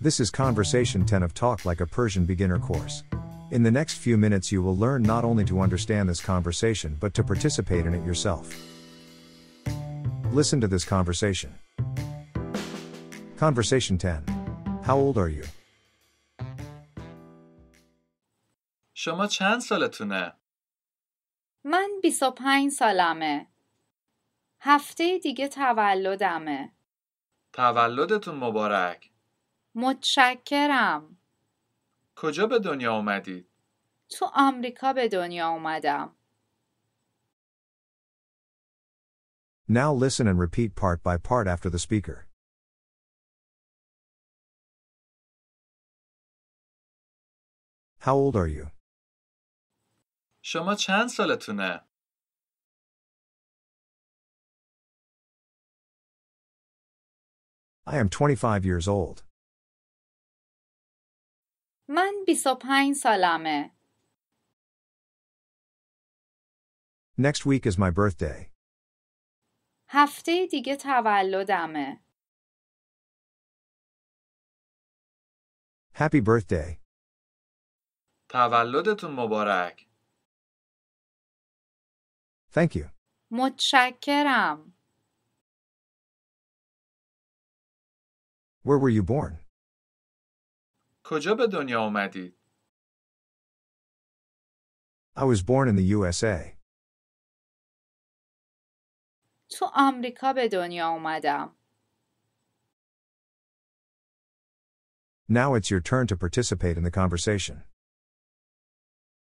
This is Conversation 10 of Talk Like a Persian Beginner course. In the next few minutes, you will learn not only to understand this conversation but to participate in it yourself. Listen to this conversation. Conversation 10. How old are you? شما چند سالتونه؟ من 25 سالمه. هفته دیگه تولدمه. تولدتون مبارک. متشکرم. کجا به دنیا اومدید؟ تو آمریکا به دنیا اومدم. Now listen and repeat part by part after the speaker. How old are you? شما چند سالتونه؟ I am 25 years old. من 25 سالمه. Next week is my birthday. هفته دیگه تولدمه. Happy birthday. تولدتون مبارک. Thank you. متشکرم. Where were you born? کجا به دنیا اومدید؟ I was born in the USA. تو آمریکا به دنیا اومدم. Now it's your turn to participate in the conversation.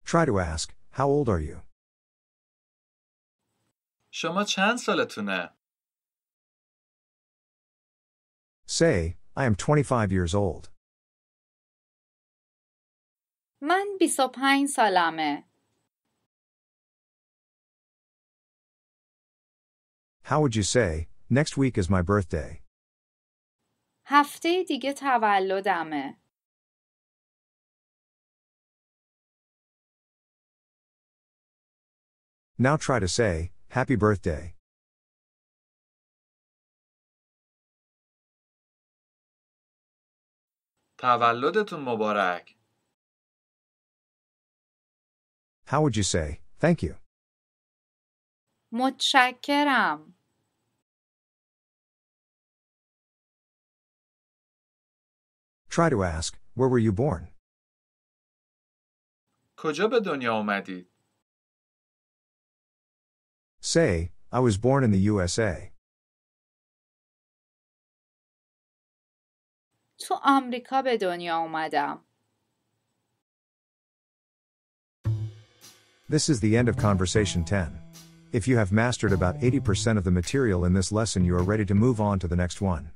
Try to ask, How old are you? شما چند سالتونه؟ Say, I am 25 years old. من 25 سالمه. How would you say, Next week is my birthday? هفته دیگه تولدمه. Now try to say, Happy birthday. تولدتون مبارک. How would you say, Thank you? متشکرم. Try to ask, Where were you born? کجا به دنیا اومدید؟ Say, I was born in the USA. تو آمریکا به دنیا اومدم. This is the end of Conversation 10. If you have mastered about 80% of the material in this lesson, you are ready to move on to the next one.